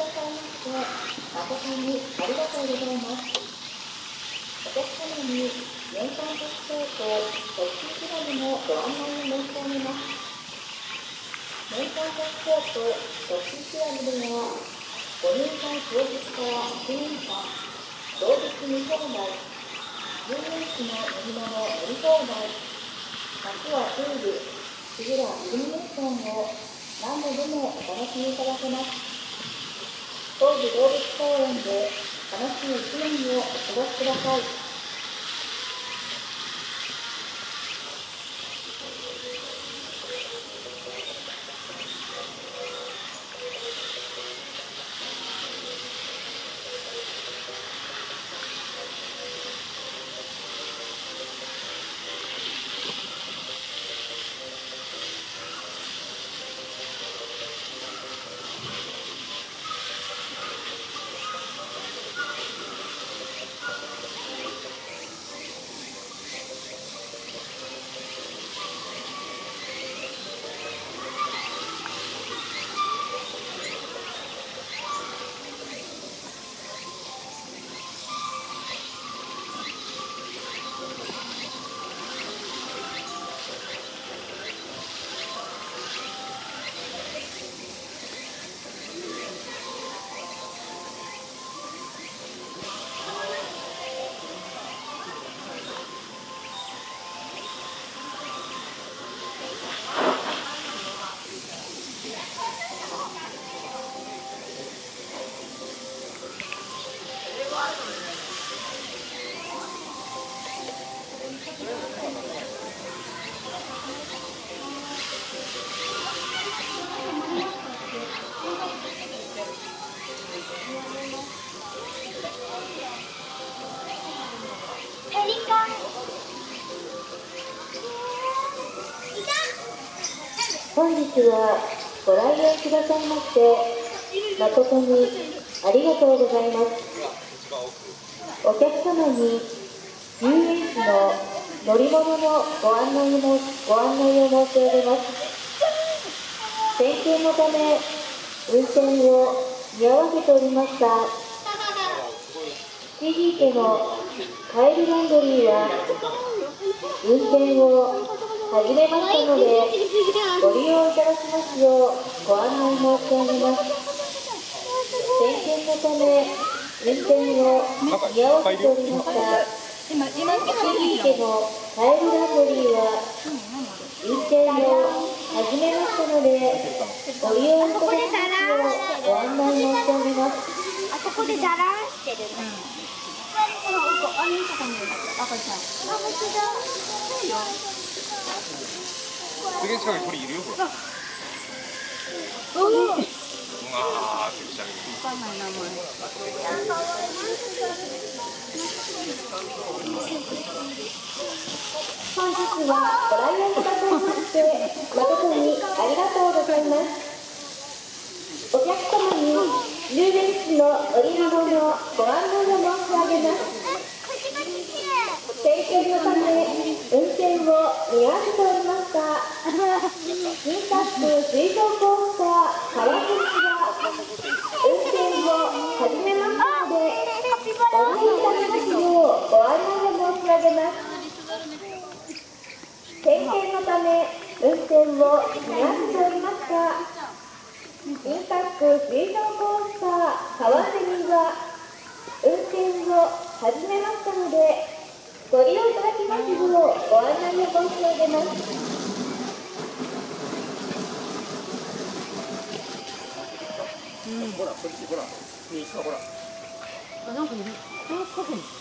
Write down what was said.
ださいまして誠にありがとうございますお客様に年間特徴と特殊クラブのご案内を申し上げます年間特徴と特殊クラブではご入会当日から1年間動物見放題遊園地の乗り物乗り放題夏はプール次はイルミネーションを何度でもお楽しみいた。だけます東武動物公園で楽しい一年をお過ごしください。本日はご来園くださいまして誠にありがとうございます。お客様に遊園地の乗り物のご案内もご案内を申し上げます。点検のため運転を見合わせておりました。シギ家のカエルランドリーは運転を始めましたのでご利用いただきますようご案内申し上げます点検のため運転を見合わせておりました今今シギ家のカエルランドリーは運転を始めましたのでご利用いただきますようご案内申し上げますあそこでだらしてるね。この奥あのとこに赤ちゃん。あ本当だ。すげえ近くに鳥いるよほらう。わうわーって来たけどかんない名前。本日はご来園くださいまして誠にありがとうございますお客様に遊園地の乗り物のご案内を申し上げます点検のため運転を見合わせておりました新カップ水上コースター川口が運転を始めましたのでご利用いただきます。ようご案内を申し上げます点検のため運転を見合わせておりました新カップ水上コースター川蝉が運転を始めましたのでご利用いただきますようご案内を申し上げますほらこっちほら右側ほらあなんかいる。あカフェに。